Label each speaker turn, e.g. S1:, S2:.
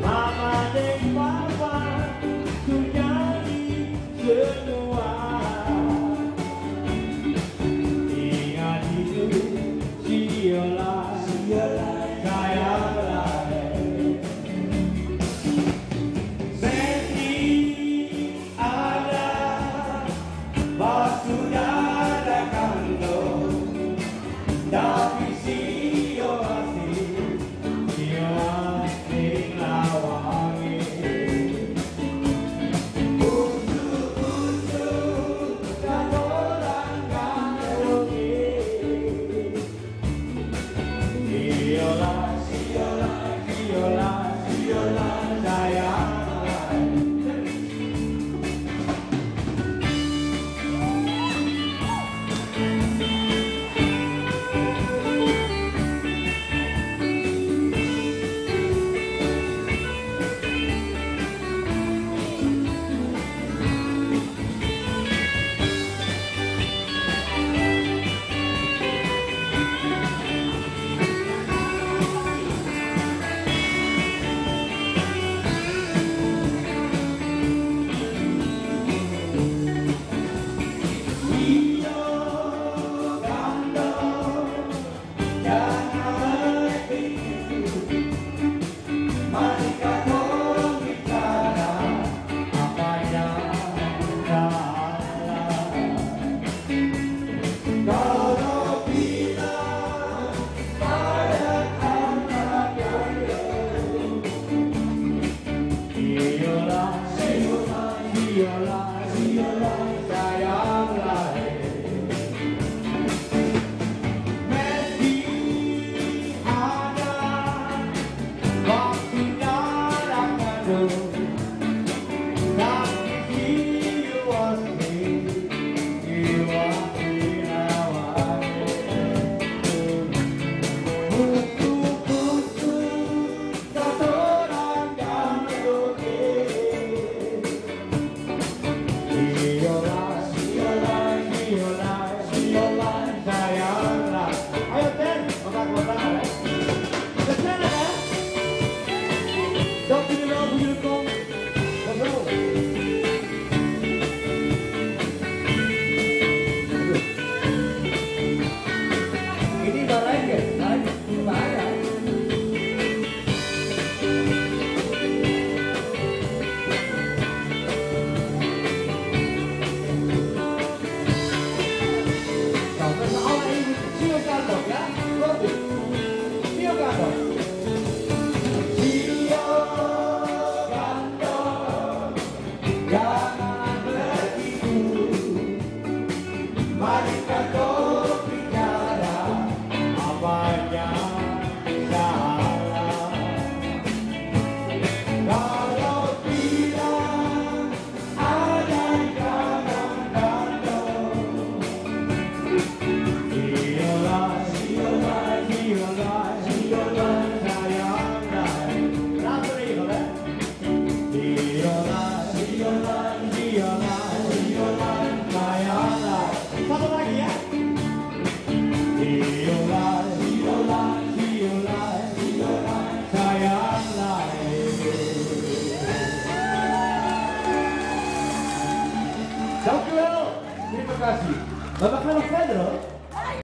S1: Mama, they Maringá. Terima kasih. Bapak Carlos Pedro.